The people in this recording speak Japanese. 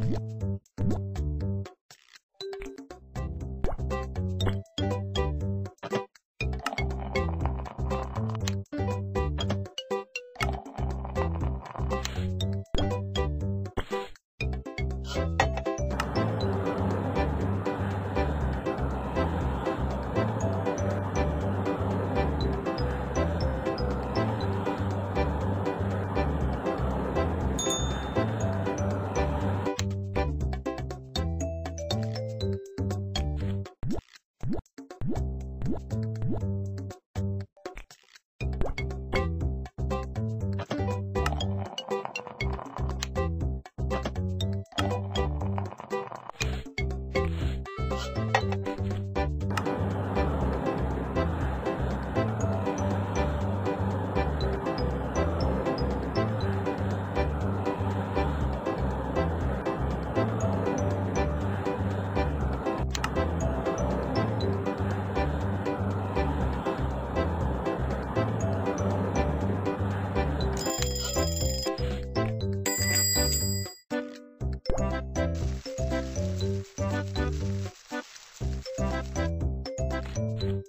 Yeah. you